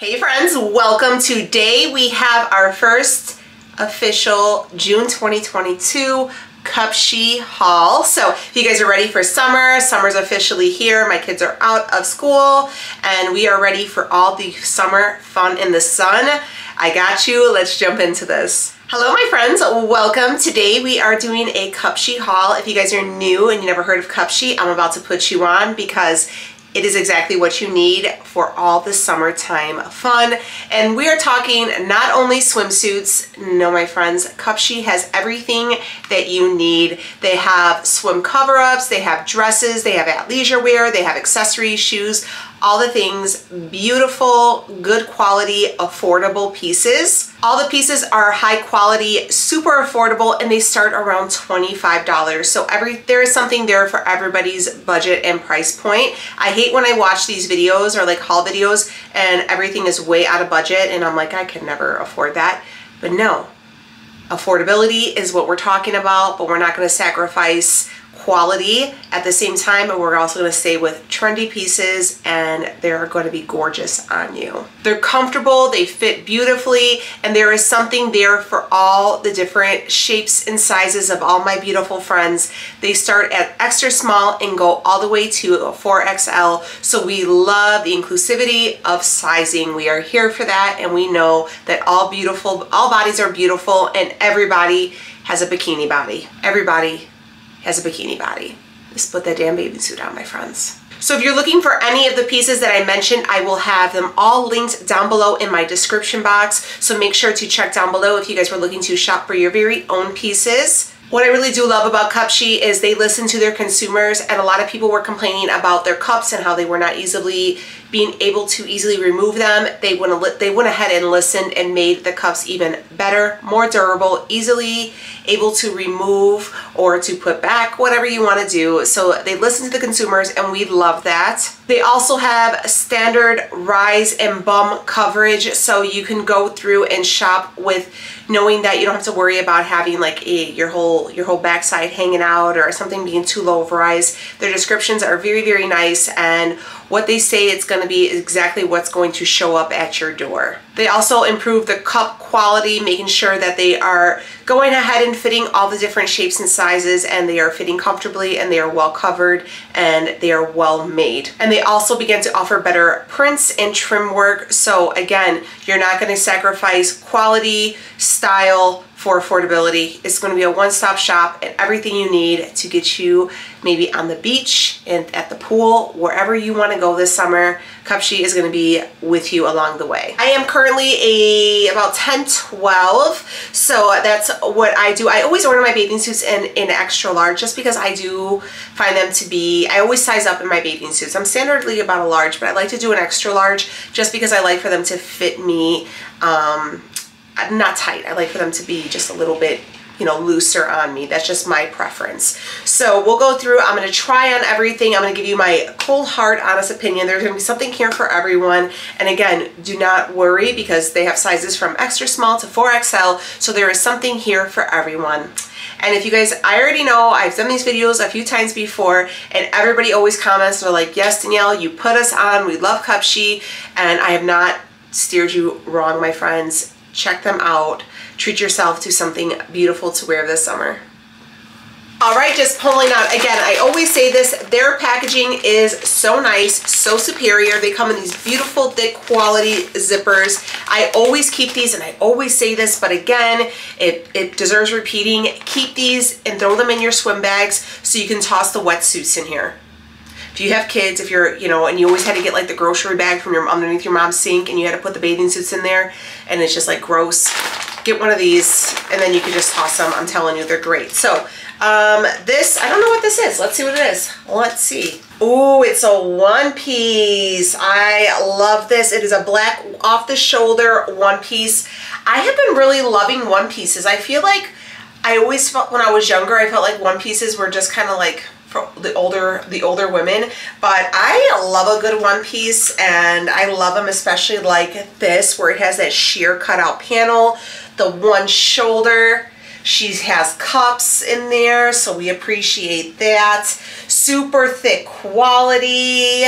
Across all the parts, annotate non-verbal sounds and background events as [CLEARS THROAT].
Hey friends, welcome. Today we have our first official June 2022 Cupshe haul. So if you guys are ready for summer, summer's officially here. My kids are out of school and we are ready for all the summer fun in the sun. I got you. Let's jump into this. Hello my friends, welcome. Today we are doing a Cupshe haul. If you guys are new and you never heard of Cupshe, I'm about to put you on because it is exactly what you need for all the summertime fun. And we are talking not only swimsuits, no my friends, Cupshe has everything that you need. They have swim cover-ups, they have dresses, they have athleisure wear, they have accessories, shoes, all the things, beautiful, good quality, affordable pieces. All the pieces are high quality, super affordable, and they start around $25. So every there is something there for everybody's budget and price point. I hate when I watch these videos or like haul videos and everything is way out of budget and I'm like, I can never afford that. But no, affordability is what we're talking about, but we're not gonna sacrifice quality at the same time but we're also going to stay with trendy pieces and they're going to be gorgeous on you. They're comfortable, they fit beautifully and there is something there for all the different shapes and sizes of all my beautiful friends. They start at extra small and go all the way to a 4XL so we love the inclusivity of sizing. We are here for that and we know that all beautiful, all bodies are beautiful and everybody has a bikini body. Everybody has a bikini body. Just put that damn bathing suit on, my friends. So if you're looking for any of the pieces that I mentioned, I will have them all linked down below in my description box. So make sure to check down below if you guys were looking to shop for your very own pieces. What I really do love about Cupshe is they listen to their consumers and a lot of people were complaining about their cups and how they were not easily being able to easily remove them. They went, they went ahead and listened and made the cups even better, more durable, easily able to remove or to put back, whatever you want to do. So they listen to the consumers and we love that. They also have standard rise and bum coverage so you can go through and shop with knowing that you don't have to worry about having like a, your whole your whole backside hanging out or something being too low of rise. Their descriptions are very, very nice and what they say it's going to be exactly what's going to show up at your door. They also improve the cup quality, making sure that they are going ahead and fitting all the different shapes and sizes and they are fitting comfortably and they are well covered and they are well made. And they also begin to offer better prints and trim work. So again, you're not going to sacrifice quality, style, for affordability. It's going to be a one-stop shop and everything you need to get you maybe on the beach and at the pool, wherever you want to go this summer. Cupshe is going to be with you along the way. I am currently a about 10, 12, so that's what I do. I always order my bathing suits in, in extra large just because I do find them to be, I always size up in my bathing suits. I'm standardly about a large, but I like to do an extra large just because I like for them to fit me um, not tight. I like for them to be just a little bit you know, looser on me. That's just my preference. So we'll go through, I'm gonna try on everything. I'm gonna give you my cold, hard, honest opinion. There's gonna be something here for everyone. And again, do not worry because they have sizes from extra small to 4XL. So there is something here for everyone. And if you guys, I already know, I've done these videos a few times before and everybody always comments, they're like, yes, Danielle, you put us on, we love Cupshe, and I have not steered you wrong, my friends check them out. Treat yourself to something beautiful to wear this summer. All right, just pulling out, again, I always say this, their packaging is so nice, so superior. They come in these beautiful, thick quality zippers. I always keep these, and I always say this, but again, it, it deserves repeating. Keep these and throw them in your swim bags so you can toss the wetsuits in here if you have kids, if you're, you know, and you always had to get like the grocery bag from your underneath your mom's sink and you had to put the bathing suits in there and it's just like gross, get one of these and then you can just toss them. I'm telling you, they're great. So um, this, I don't know what this is. Let's see what it is. Let's see. Oh, it's a one piece. I love this. It is a black off the shoulder one piece. I have been really loving one pieces. I feel like I always felt when I was younger, I felt like one pieces were just kind of like for the older the older women but I love a good one piece and I love them especially like this where it has that sheer cutout panel the one shoulder. She has cups in there so we appreciate that. Super thick quality.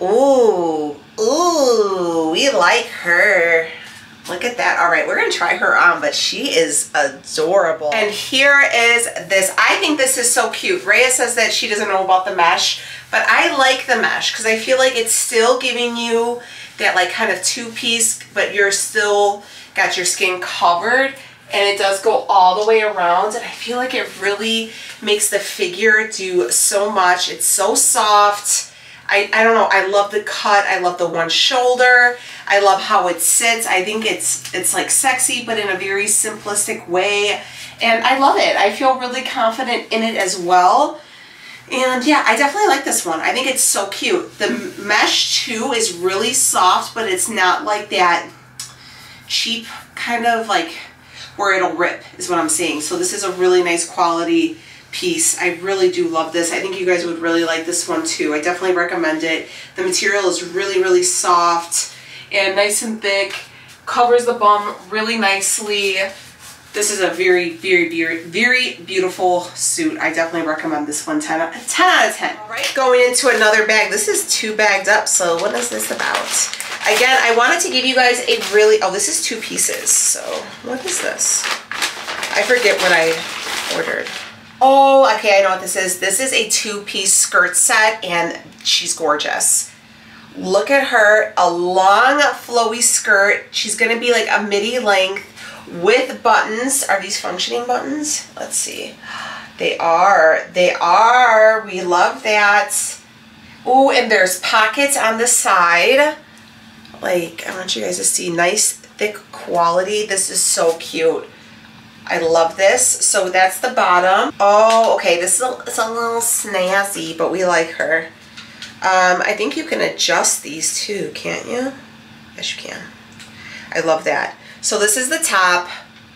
Ooh, Ooh, we like her. Look at that. All right, we're going to try her on, but she is adorable. And here is this. I think this is so cute. Rhea says that she doesn't know about the mesh, but I like the mesh because I feel like it's still giving you that like kind of two-piece, but you're still got your skin covered and it does go all the way around and I feel like it really makes the figure do so much. It's so soft. I, I don't know, I love the cut, I love the one shoulder, I love how it sits, I think it's it's like sexy but in a very simplistic way and I love it. I feel really confident in it as well. And yeah, I definitely like this one. I think it's so cute. The mesh too is really soft, but it's not like that cheap kind of like where it'll rip is what I'm saying. So this is a really nice quality piece. I really do love this. I think you guys would really like this one too. I definitely recommend it. The material is really, really soft and nice and thick. Covers the bum really nicely. This is a very, very, very, very beautiful suit. I definitely recommend this one 10, 10 out of 10. All right, going into another bag. This is two bagged up, so what is this about? Again, I wanted to give you guys a really, oh, this is two pieces. So what is this? I forget what I ordered. Oh, okay, I know what this is. This is a two-piece skirt set, and she's gorgeous. Look at her, a long flowy skirt. She's gonna be like a midi length with buttons. Are these functioning buttons? Let's see. They are, they are. We love that. Oh, and there's pockets on the side. Like, I want you guys to see nice, thick quality. This is so cute. I love this. So that's the bottom. Oh, okay. This is a, it's a little snazzy, but we like her. Um, I think you can adjust these too, can't you? Yes, you can. I love that. So this is the top.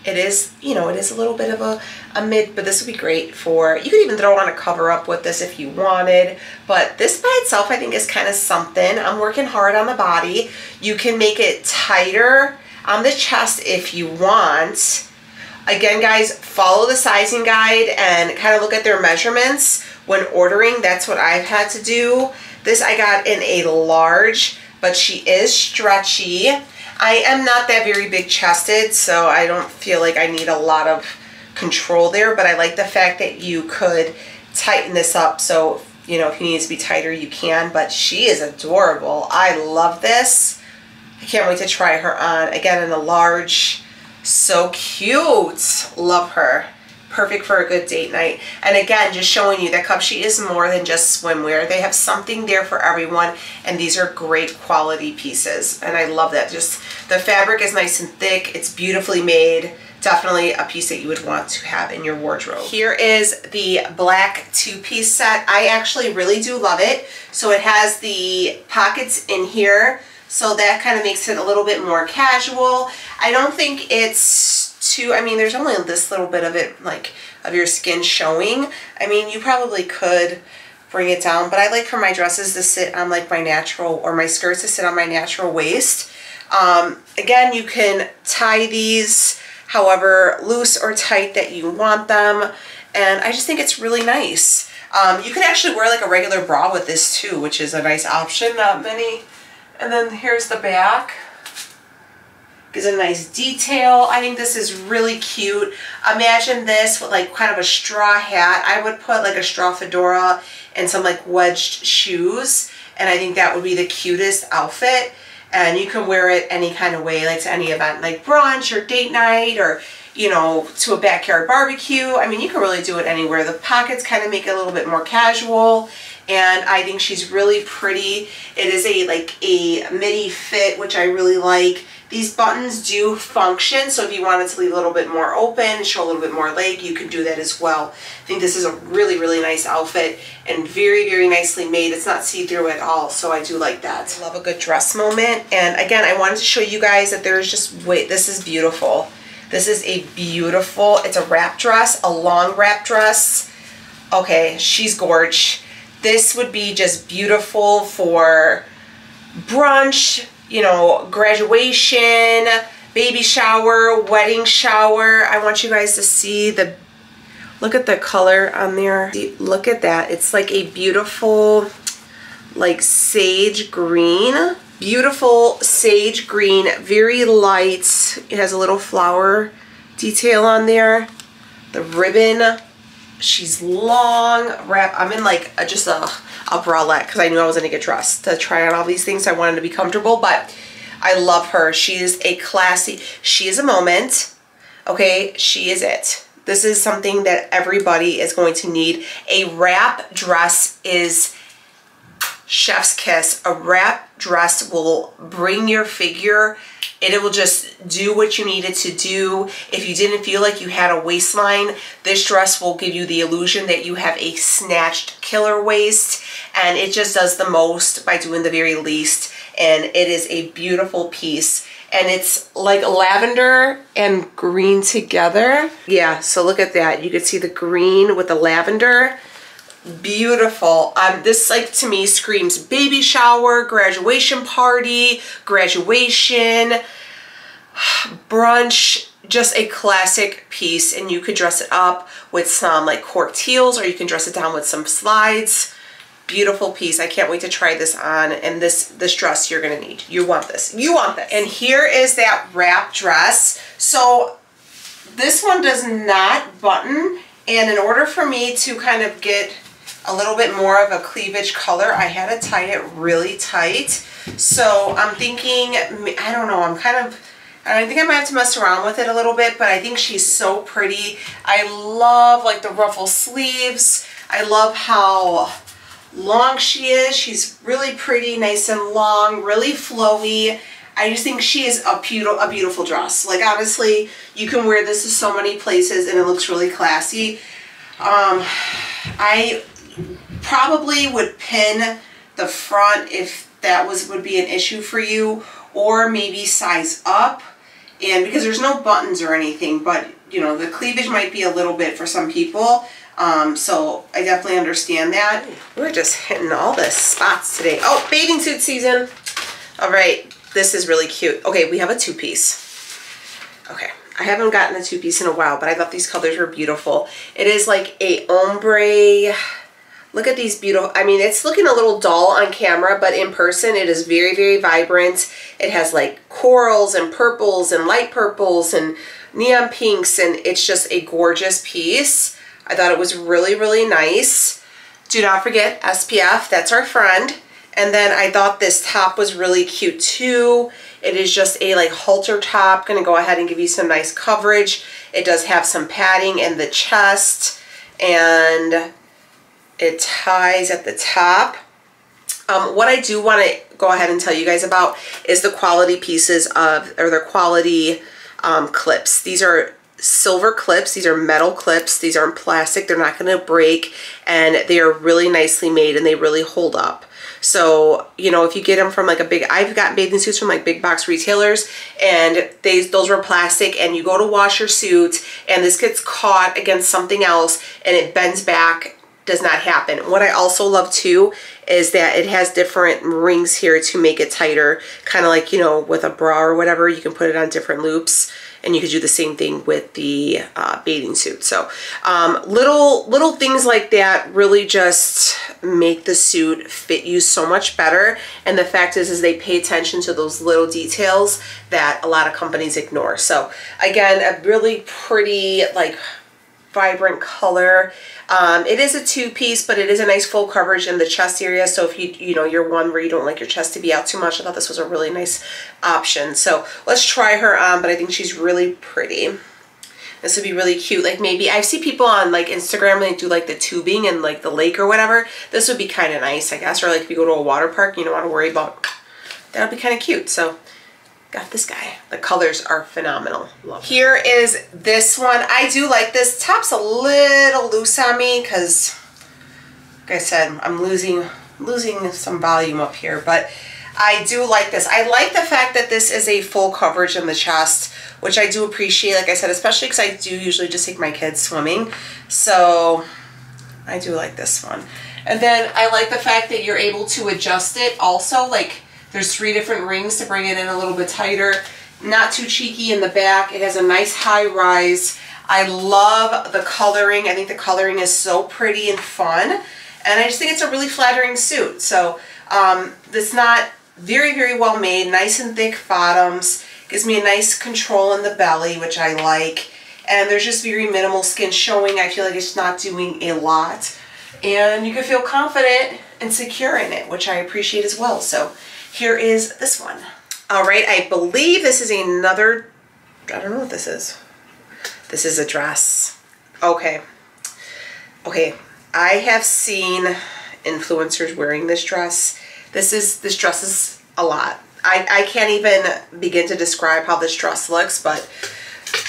It is, you know, it is a little bit of a, a mid, but this would be great for, you could even throw on a cover up with this if you wanted, but this by itself I think is kind of something. I'm working hard on the body. You can make it tighter on the chest if you want. Again, guys, follow the sizing guide and kind of look at their measurements when ordering. That's what I've had to do. This I got in a large, but she is stretchy. I am not that very big chested, so I don't feel like I need a lot of control there, but I like the fact that you could tighten this up so, you know, if you need to be tighter, you can, but she is adorable. I love this. I can't wait to try her on. Again, in a large, so cute. Love her. Perfect for a good date night. And again, just showing you that Cupshe is more than just swimwear. They have something there for everyone, and these are great quality pieces. And I love that. Just the fabric is nice and thick. It's beautifully made. Definitely a piece that you would want to have in your wardrobe. Here is the black two-piece set. I actually really do love it. So it has the pockets in here so that kind of makes it a little bit more casual. I don't think it's too, I mean, there's only this little bit of it, like, of your skin showing. I mean, you probably could bring it down, but I like for my dresses to sit on, like, my natural, or my skirts to sit on my natural waist. Um, again, you can tie these however loose or tight that you want them, and I just think it's really nice. Um, you can actually wear, like, a regular bra with this, too, which is a nice option. Not many and then here's the back. Gives a nice detail. I think this is really cute. Imagine this with like kind of a straw hat. I would put like a straw fedora and some like wedged shoes. And I think that would be the cutest outfit. And you can wear it any kind of way, like to any event, like brunch or date night or, you know, to a backyard barbecue. I mean, you can really do it anywhere. The pockets kind of make it a little bit more casual and I think she's really pretty. It is a like a midi fit, which I really like. These buttons do function, so if you wanted to leave a little bit more open, show a little bit more leg, you can do that as well. I think this is a really, really nice outfit and very, very nicely made. It's not see-through at all, so I do like that. I love a good dress moment. And again, I wanted to show you guys that there's just, wait, this is beautiful. This is a beautiful, it's a wrap dress, a long wrap dress. Okay, she's gorge. This would be just beautiful for brunch, you know, graduation, baby shower, wedding shower. I want you guys to see the, look at the color on there. Look at that. It's like a beautiful, like sage green. Beautiful sage green, very light. It has a little flower detail on there. The ribbon, she's long wrap. I'm in like a, just a, a bralette because I knew I was going to get dressed to try on all these things. I wanted to be comfortable, but I love her. She is a classy, she is a moment. Okay, she is it. This is something that everybody is going to need. A wrap dress is chef's kiss. A wrap dress will bring your figure it will just do what you need it to do. If you didn't feel like you had a waistline, this dress will give you the illusion that you have a snatched killer waist and it just does the most by doing the very least and it is a beautiful piece and it's like lavender and green together. Yeah, so look at that. You can see the green with the lavender. Beautiful. Um, this like to me screams baby shower, graduation party, graduation, [SIGHS] brunch, just a classic piece and you could dress it up with some like cork teals or you can dress it down with some slides beautiful piece. I can't wait to try this on. And this, this dress you're gonna need. You want this. You want this. And here is that wrap dress. So this one does not button. And in order for me to kind of get a little bit more of a cleavage color, I had to tie it really tight. So I'm thinking, I don't know, I'm kind of, I think I might have to mess around with it a little bit, but I think she's so pretty. I love like the ruffle sleeves. I love how long she is. She's really pretty, nice and long, really flowy. I just think she is a, beautiful, a beautiful dress. Like honestly, you can wear this to so many places and it looks really classy. Um, I probably would pin the front if that was would be an issue for you or maybe size up and because there's no buttons or anything but you know the cleavage might be a little bit for some people um, so I definitely understand that. We're just hitting all the spots today. Oh, bathing suit season. All right, this is really cute. Okay, we have a two-piece. Okay, I haven't gotten a two-piece in a while, but I thought these colors were beautiful. It is like a ombre. Look at these beautiful, I mean, it's looking a little dull on camera, but in person it is very, very vibrant. It has like corals and purples and light purples and neon pinks, and it's just a gorgeous piece. I thought it was really, really nice. Do not forget SPF, that's our friend. And then I thought this top was really cute too. It is just a like halter top. Gonna go ahead and give you some nice coverage. It does have some padding in the chest and it ties at the top. Um, what I do want to go ahead and tell you guys about is the quality pieces of, or the quality um, clips. These are silver clips. These are metal clips. These aren't plastic. They're not going to break and they are really nicely made and they really hold up. So, you know, if you get them from like a big, I've gotten bathing suits from like big box retailers and they, those were plastic and you go to wash your suit and this gets caught against something else and it bends back does not happen. What I also love too is that it has different rings here to make it tighter, kind of like, you know, with a bra or whatever, you can put it on different loops and you could do the same thing with the uh, bathing suit. So um, little little things like that really just make the suit fit you so much better. And the fact is, is they pay attention to those little details that a lot of companies ignore. So again, a really pretty like vibrant color. Um, it is a two-piece, but it is a nice full coverage in the chest area. So if you, you know, you're one where you don't like your chest to be out too much, I thought this was a really nice option. So let's try her on, but I think she's really pretty. This would be really cute. Like maybe, I see people on like Instagram, they do like the tubing and like the lake or whatever. This would be kind of nice, I guess. Or like if you go to a water park, you don't want to worry about, that would be kind of cute. So got this guy. The colors are phenomenal. Love Here is this one. I do like this. Top's a little loose on me because, like I said, I'm losing losing some volume up here, but I do like this. I like the fact that this is a full coverage in the chest, which I do appreciate, like I said, especially because I do usually just take my kids swimming. So I do like this one. And then I like the fact that you're able to adjust it also, like there's three different rings to bring it in a little bit tighter. Not too cheeky in the back. It has a nice high rise. I love the coloring. I think the coloring is so pretty and fun. And I just think it's a really flattering suit. So um, it's not Very, very well made, nice and thick bottoms. Gives me a nice control in the belly, which I like. And there's just very minimal skin showing. I feel like it's not doing a lot. And you can feel confident and secure in it, which I appreciate as well. So here is this one. All right, I believe this is another, I don't know what this is. This is a dress. Okay. Okay, I have seen influencers wearing this dress. This is, this dress is a lot. I, I can't even begin to describe how this dress looks, but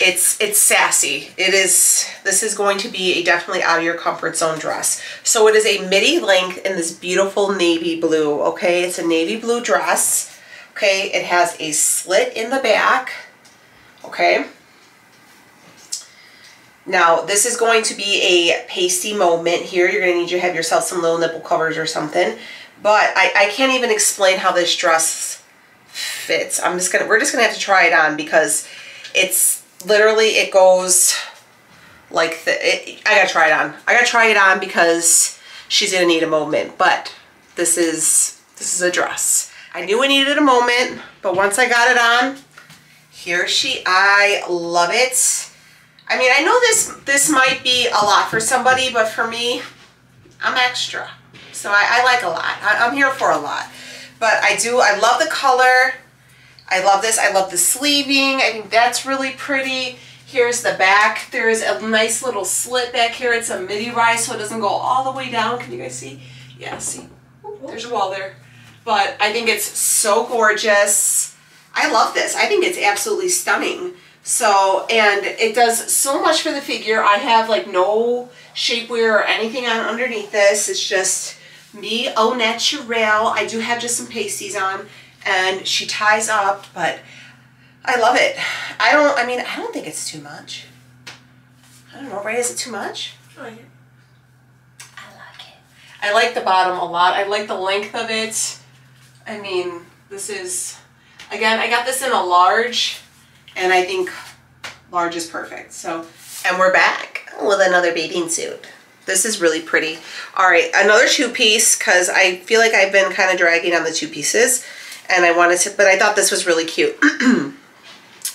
it's it's sassy. It is, this is going to be a definitely out of your comfort zone dress. So it is a midi length in this beautiful navy blue, okay? It's a navy blue dress, okay? It has a slit in the back, okay? Now, this is going to be a pasty moment here. You're going to need to have yourself some little nipple covers or something. But I, I can't even explain how this dress fits. I'm just to, we're just to have to try it on because it's literally, it goes like the, it, I got to try it on. I got to try it on because she's to need a moment. But this is, this is a dress. I knew I needed a moment, but once I got it on, here she, I love it. I mean, I know this this might be a lot for somebody, but for me, I'm extra. So I, I like a lot. I, I'm here for a lot. But I do, I love the color. I love this. I love the sleeving. I think that's really pretty. Here's the back. There is a nice little slit back here. It's a midi rise, so it doesn't go all the way down. Can you guys see? Yeah, see? There's a wall there. But I think it's so gorgeous. I love this. I think it's absolutely stunning. So, and it does so much for the figure. I have like no shapewear or anything on underneath this. It's just me au naturel. I do have just some pasties on and she ties up, but I love it. I don't, I mean, I don't think it's too much. I don't know, right? Is it too much? I like it. I like it. I like the bottom a lot. I like the length of it. I mean, this is, again, I got this in a large and I think large is perfect. So, and we're back with another bathing suit. This is really pretty. All right, another two piece because I feel like I've been kind of dragging on the two pieces and I wanted to, but I thought this was really cute. [CLEARS THROAT]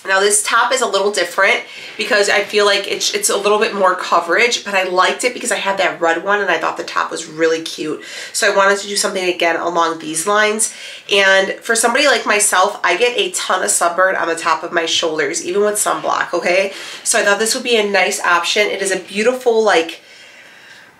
Now this top is a little different because I feel like it's, it's a little bit more coverage, but I liked it because I had that red one and I thought the top was really cute. So I wanted to do something again along these lines. And for somebody like myself, I get a ton of sunburn on the top of my shoulders, even with sunblock, okay? So I thought this would be a nice option. It is a beautiful, like,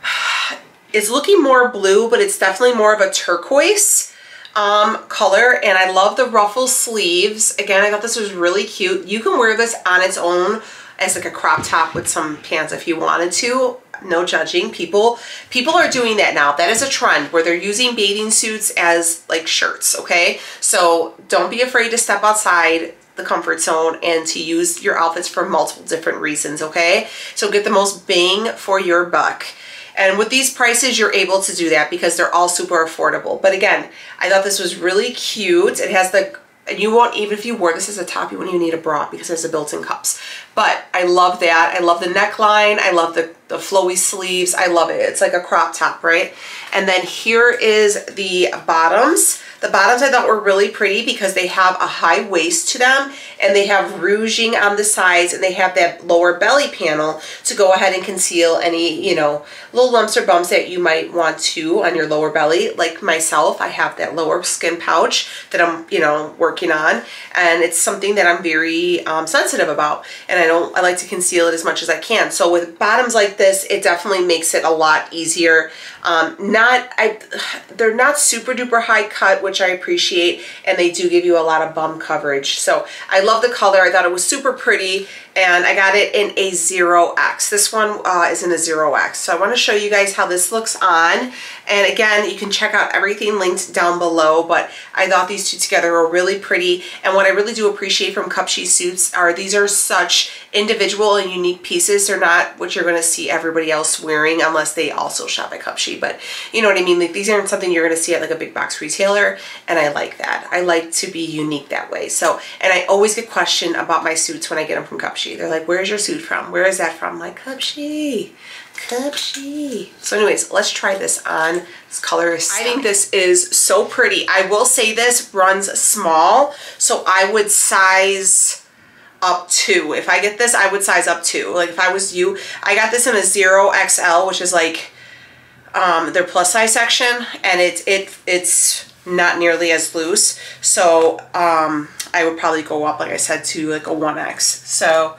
[SIGHS] it's looking more blue, but it's definitely more of a turquoise um, color and I love the ruffle sleeves. Again, I thought this was really cute. You can wear this on its own as like a crop top with some pants if you wanted to. No judging. People people are doing that now. That is a trend where they're using bathing suits as like shirts, okay? So don't be afraid to step outside the comfort zone and to use your outfits for multiple different reasons, okay? So get the most bang for your buck. And with these prices, you're able to do that because they're all super affordable. But again, I thought this was really cute. It has the, and you won't, even if you wore this as a top, you wouldn't even need a bra because there's the built-in cups. But I love that. I love the neckline. I love the, the flowy sleeves. I love it. It's like a crop top, right? And then here is the bottoms. The bottoms I thought were really pretty because they have a high waist to them and they have ruching on the sides and they have that lower belly panel to go ahead and conceal any, you know, little lumps or bumps that you might want to on your lower belly. Like myself, I have that lower skin pouch that I'm, you know, working on and it's something that I'm very um, sensitive about and I don't, I like to conceal it as much as I can. So with bottoms like this, it definitely makes it a lot easier. Um, not, I, they're not super duper high cut, which I appreciate, and they do give you a lot of bum coverage. So I love the color. I thought it was super pretty, and I got it in a 0X. This one uh, is in a 0X. So I want to show you guys how this looks on. And again, you can check out everything linked down below, but I thought these two together were really pretty. And what I really do appreciate from Cupshe Suits are these are such individual and unique pieces. They're not what you're going to see everybody else wearing unless they also shop at Cupshe. But you know what I mean? Like these aren't something you're going to see at like a big box retailer. and I like that. I like to be unique that way. So, and I always get questioned about my suits when I get them from Cupshe. They're like, where's your suit from? Where is that from? I'm like, Cupshe, Cupshe. So anyways, let's try this on. This color is, I think this is so pretty. I will say this runs small, so I would size up two. If I get this, I would size up two. Like if I was you, I got this in a zero XL, which is like um, their plus size section, and it's it it's not nearly as loose. So um, I would probably go up, like I said, to like a 1X. So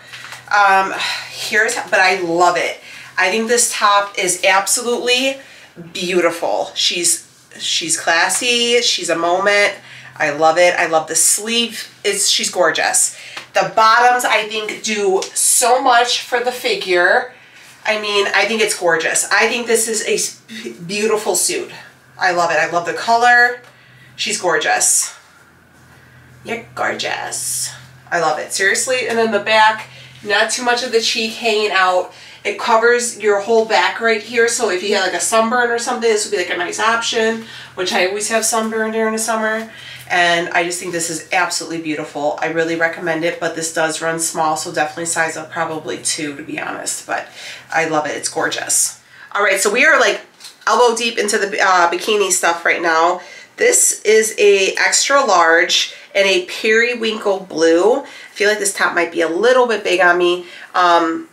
um, here's, but I love it. I think this top is absolutely beautiful. She's she's classy. She's a moment. I love it. I love the sleeve. It's she's gorgeous. The bottoms I think do so much for the figure. I mean, I think it's gorgeous. I think this is a beautiful suit. I love it. I love the color. She's gorgeous. You're gorgeous. I love it. Seriously. And then the back, not too much of the cheek hanging out. It covers your whole back right here. So if you have like a sunburn or something, this would be like a nice option, which I always have sunburn during the summer. And I just think this is absolutely beautiful. I really recommend it, but this does run small, so definitely size up probably two to be honest. But I love it. It's gorgeous. All right, so we are like elbow deep into the uh, bikini stuff right now. This is a extra large and a periwinkle blue. I feel like this top might be a little bit big on me. Um,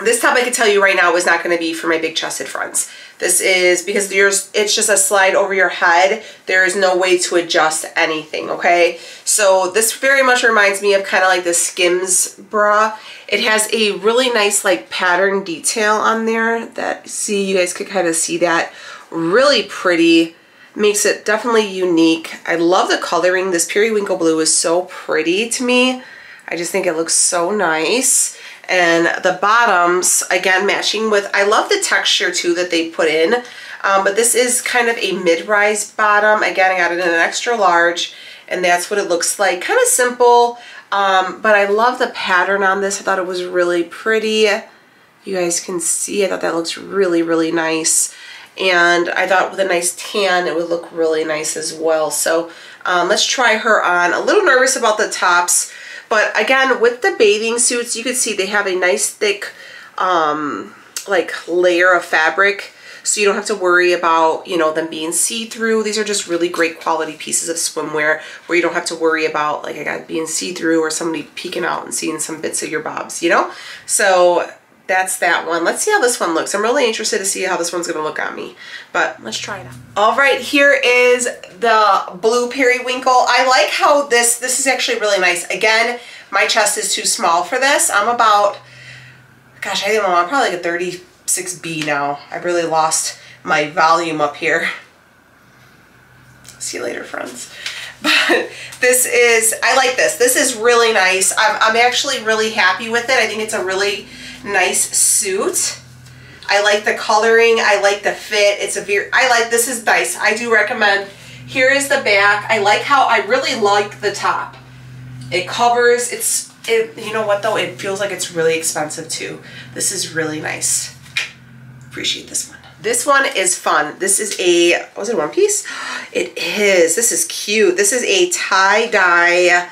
this top I can tell you right now is not going to be for my big chested fronts. This is because yours it's just a slide over your head. There is no way to adjust anything, okay? So this very much reminds me of kind of like the Skims bra. It has a really nice like pattern detail on there that, see, you guys could kind of see that. Really pretty. Makes it definitely unique. I love the coloring. This periwinkle blue is so pretty to me. I just think it looks so nice and the bottoms again matching with I love the texture too that they put in. Um, but this is kind of a mid-rise bottom. Again I got it in an extra large and that's what it looks like. Kind of simple um, but I love the pattern on this. I thought it was really pretty. You guys can see I thought that looks really really nice. And I thought with a nice tan it would look really nice as well. So um, let's try her on. A little nervous about the tops but again, with the bathing suits, you can see they have a nice thick um, like layer of fabric so you don't have to worry about, you know, them being see-through. These are just really great quality pieces of swimwear where you don't have to worry about, like I got being see-through or somebody peeking out and seeing some bits of your bobs, you know? So that's that one. Let's see how this one looks. I'm really interested to see how this one's going to look on me, but let's try it out. All right, here is the blue periwinkle. I like how this, this is actually really nice. Again, my chest is too small for this. I'm about, gosh, I don't know, I'm probably like a 36B now. I really lost my volume up here. See you later, friends. [LAUGHS] But this is, I like this. This is really nice. I'm, I'm actually really happy with it. I think it's a really nice suit. I like the coloring. I like the fit. It's a very, I like, this is nice. I do recommend. Here is the back. I like how, I really like the top. It covers, it's, it, you know what though? It feels like it's really expensive too. This is really nice. Appreciate this one. This one is fun. This is a, was it one piece? [GASPS] It is. This is cute. This is a tie-dye.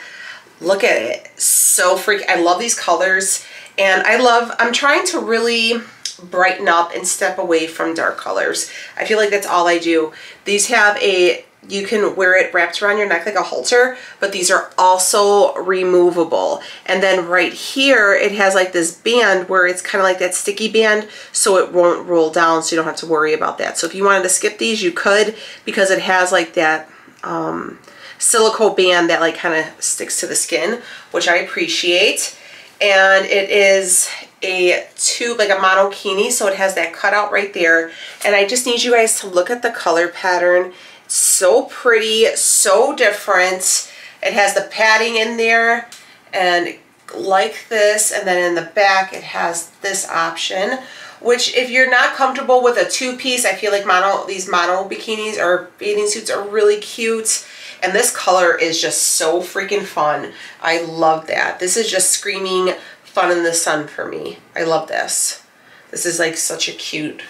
Look at it. So freak. I love these colors. And I love, I'm trying to really brighten up and step away from dark colors. I feel like that's all I do. These have a, you can wear it wrapped around your neck like a halter, but these are also removable. And then right here, it has like this band where it's kind of like that sticky band, so it won't roll down, so you don't have to worry about that. So if you wanted to skip these, you could, because it has like that um, silicone band that like kind of sticks to the skin, which I appreciate and it is a tube, like a monokini, so it has that cutout right there. And I just need you guys to look at the color pattern. It's so pretty, so different. It has the padding in there and like this, and then in the back it has this option, which if you're not comfortable with a two-piece, I feel like mono these mono bikinis or bathing suits are really cute. And this color is just so freaking fun. I love that. This is just screaming fun in the sun for me. I love this. This is like such a cute,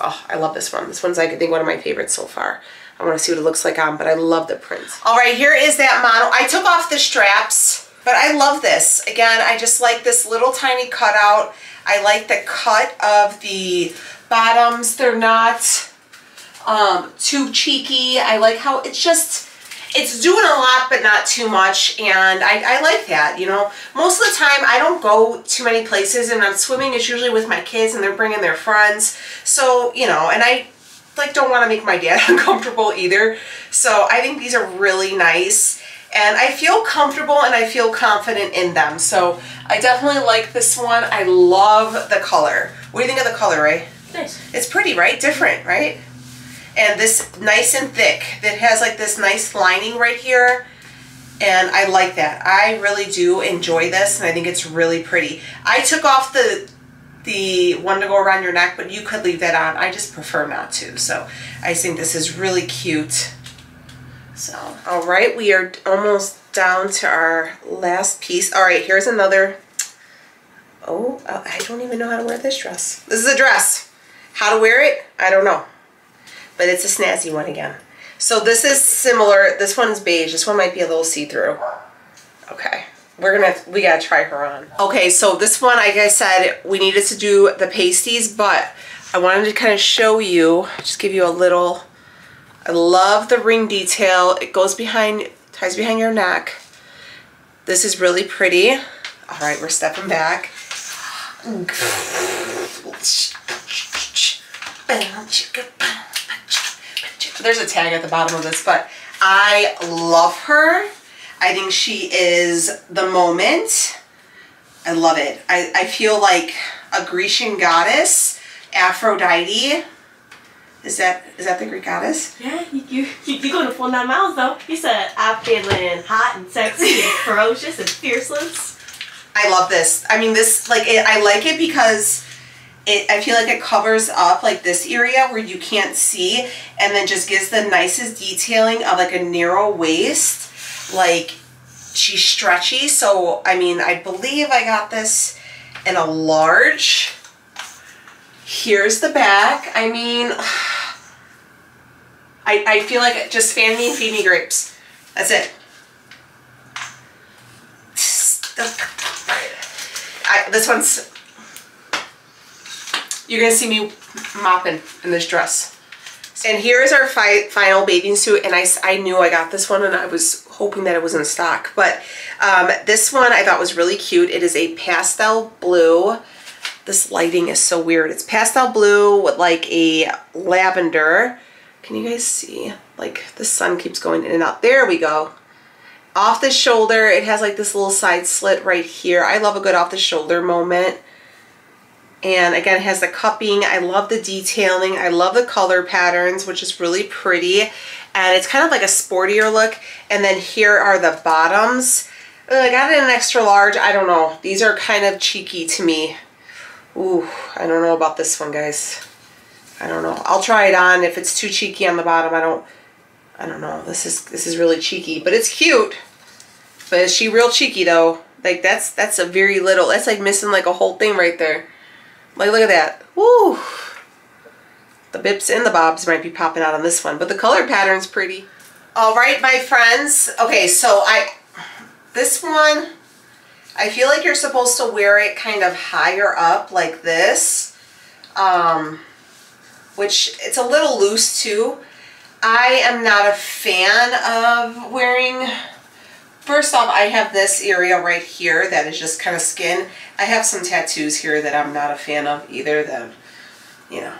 oh, I love this one. This one's like, I think one of my favorites so far. I want to see what it looks like on, but I love the print. All right, here is that model. I took off the straps, but I love this. Again, I just like this little tiny cutout. I like the cut of the bottoms. They're not um, too cheeky. I like how it's just, it's doing a lot but not too much and I, I like that you know? Most of the time I don't go too many places and I'm swimming is usually with my kids and they're bringing their friends so you know and I like don't want to make my dad [LAUGHS] uncomfortable either. So I think these are really nice and I feel comfortable and I feel confident in them. So I definitely like this one. I love the color. What do you think of the color Ray? Nice. It's pretty right? Different right and this nice and thick that has like this nice lining right here and I like that. I really do enjoy this and I think it's really pretty. I took off the the one to go around your neck but you could leave that on. I just prefer not to so I think this is really cute. So all right we are almost down to our last piece. All right here's another oh uh, I don't even know how to wear this dress. This is a dress. How to wear it? I don't know but it's a snazzy one again. So this is similar. This one's beige. This one might be a little see-through. Okay. We're gonna, we gotta try her on. Okay, so this one, like I said, we needed to do the pasties, but I wanted to kind of show you, just give you a little, I love the ring detail. It goes behind, ties behind your neck. This is really pretty. All right, we're stepping back. [SIGHS] There's a tag at the bottom of this, but I love her. I think she is the moment. I love it. I, I feel like a Grecian goddess, Aphrodite. Is that is that the Greek goddess? Yeah, you you you going to full nine miles though. You said I'm feeling hot and sexy and [LAUGHS] ferocious and fearless. I love this. I mean, this like it, I like it because it, I feel like it covers up like this area where you can't see and then just gives the nicest detailing of like a narrow waist. Like she's stretchy. So, I mean, I believe I got this in a large. Here's the back. I mean, [SIGHS] I, I feel like it just fan me and feed me grapes. That's it. I, this one's you're gonna see me mopping in this dress. And here is our fi final bathing suit, and I, I knew I got this one, and I was hoping that it was in stock. But um, this one I thought was really cute. It is a pastel blue. This lighting is so weird. It's pastel blue with like a lavender. Can you guys see? Like the sun keeps going in and out. There we go. Off the shoulder, it has like this little side slit right here. I love a good off the shoulder moment. And again, it has the cupping. I love the detailing. I love the color patterns, which is really pretty. And it's kind of like a sportier look. And then here are the bottoms. I got it in an extra large. I don't know. These are kind of cheeky to me. Ooh, I don't know about this one, guys. I don't know. I'll try it on. If it's too cheeky on the bottom, I don't, I don't know. This is, this is really cheeky, but it's cute. But is she real cheeky though? Like that's, that's a very little, that's like missing like a whole thing right there. Like, look at that. Woo! The bips and the bobs might be popping out on this one, but the color pattern's pretty. All right, my friends. Okay, so I, this one, I feel like you're supposed to wear it kind of higher up like this, um, which it's a little loose too. I am not a fan of wearing First off, I have this area right here that is just kind of skin. I have some tattoos here that I'm not a fan of either that, you know,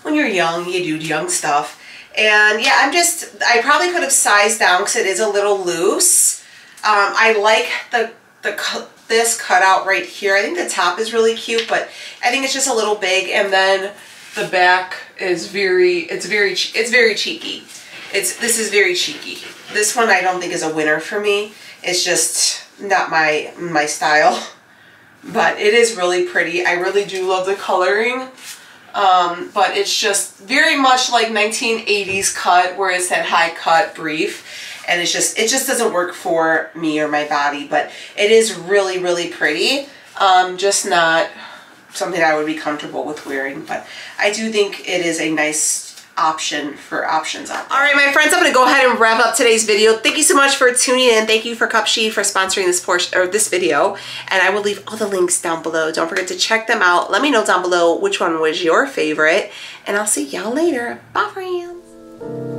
when you're young, you do young stuff. And yeah, I'm just, I probably could have sized down because it is a little loose. Um, I like the, the this cutout right here. I think the top is really cute, but I think it's just a little big. And then the back is very, it's very, it's very cheeky. It's This is very cheeky. This one I don't think is a winner for me. It's just not my, my style. But it is really pretty. I really do love the coloring. Um, but it's just very much like 1980s cut where it's that high cut brief and it's just it just doesn't work for me or my body but it is really really pretty um, just not something I would be comfortable with wearing but I do think it is a nice option for options out there. All right, my friends, I'm gonna go ahead and wrap up today's video. Thank you so much for tuning in. Thank you for Cupshe for sponsoring this portion or this video. And I will leave all the links down below. Don't forget to check them out. Let me know down below which one was your favorite. And I'll see y'all later. Bye, friends.